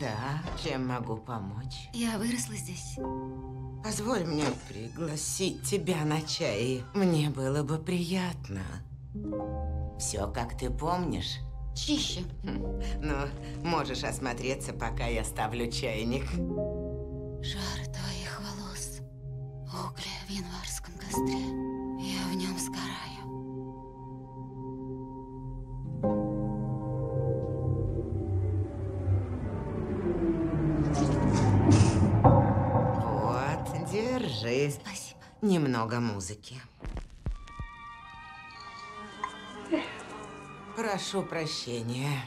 Да, чем могу помочь? Я выросла здесь. Позволь мне пригласить тебя на чай. Мне было бы приятно. Все, как ты помнишь. Чище. Ну, можешь осмотреться, пока я ставлю чайник. Немного музыки. Прошу прощения.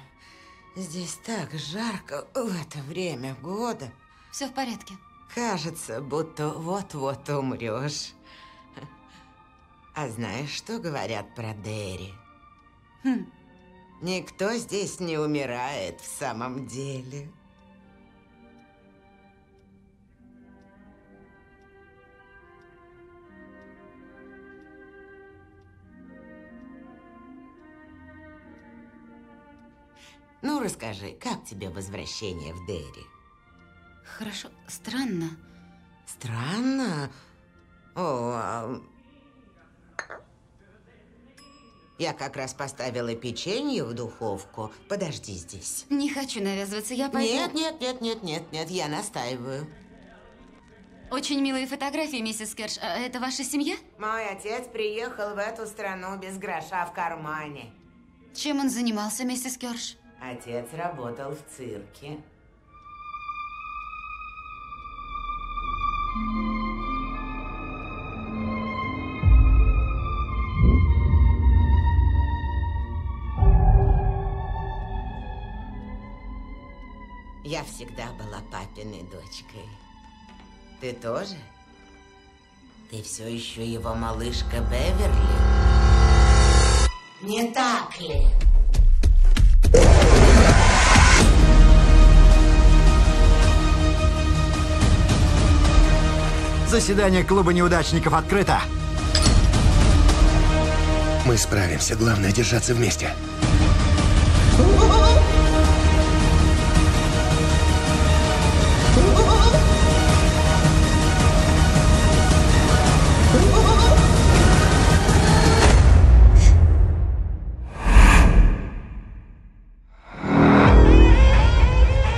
Здесь так жарко в это время года. Все в порядке. Кажется, будто вот-вот умрешь. А знаешь, что говорят про Дерри? Хм. Никто здесь не умирает в самом деле. Ну, расскажи, как тебе возвращение в Дерри? Хорошо. Странно. Странно. О, а... Я как раз поставила печенье в духовку. Подожди здесь. Не хочу навязываться, я пойду. Нет, нет, нет, нет, нет, нет, я настаиваю. Очень милые фотографии, миссис Керш. А это ваша семья? Мой отец приехал в эту страну без гроша в кармане. Чем он занимался, миссис Керш? Отец работал в цирке. Я всегда была папиной дочкой. Ты тоже? Ты все еще его малышка Беверли? Не так ли? Заседание клуба неудачников открыто. Мы справимся, главное держаться вместе.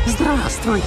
Здравствуй.